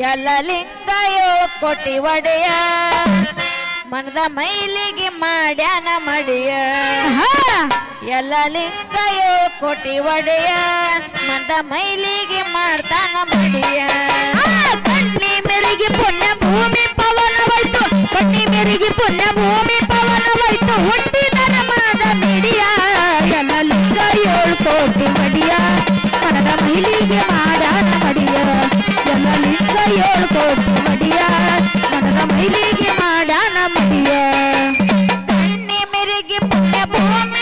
ಎಲ್ಲ ಲಿಂಗಯೋ ಕೋಟಿ ಒಡೆಯ. ಮನದ ಮೈಲಿಗೆ ಮಾಡ್ಯಾನ ಮಡಿಯ. ಯಲಲಿಂಗಯೋ ಕೋಟಿ ಒಡೆಯ. ಮನದ ಮೈಲಿಗೆ ಮಾಡ್ತಾನ ಮಡಿಯ. ಕಣ್ಣಿ ಮೆಳಿಗೆ ಪುಣ್ಯ ತಿರುಗಿ ಮುಂದೆ ಭೂಮಿ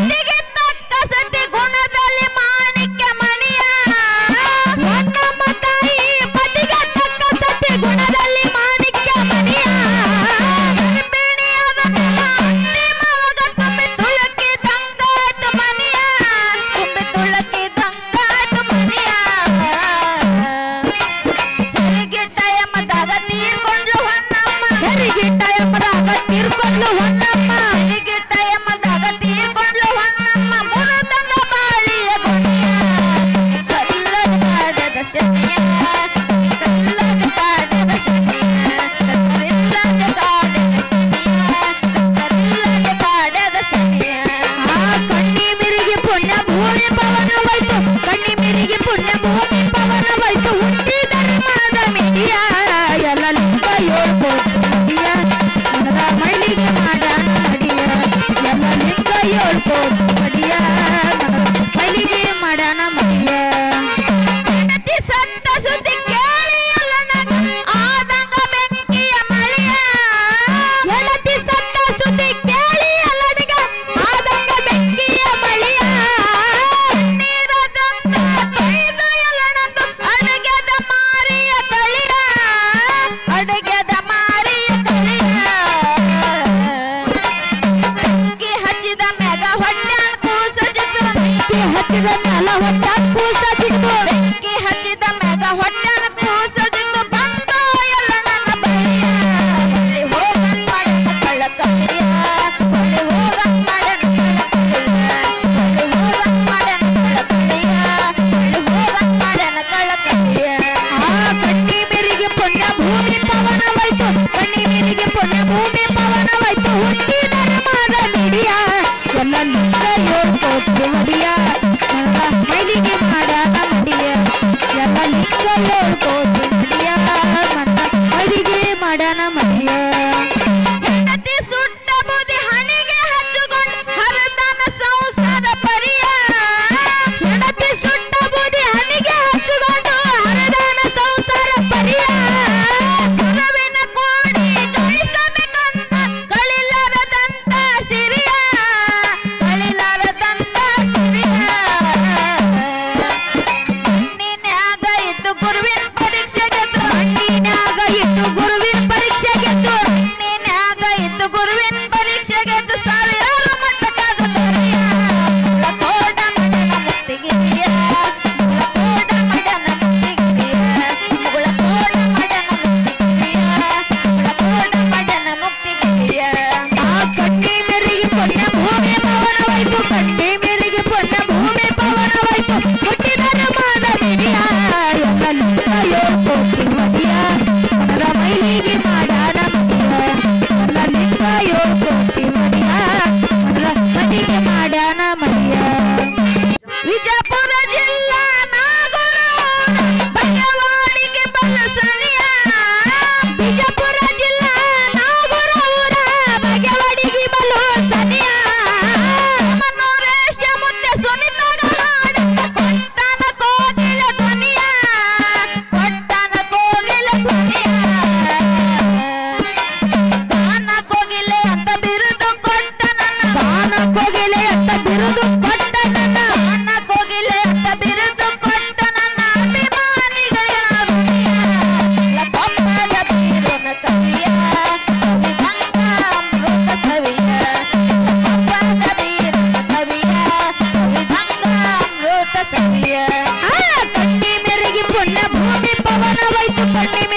Nigga! ಹಚ್ಚಿದ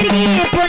ಕಣ್ಣಿ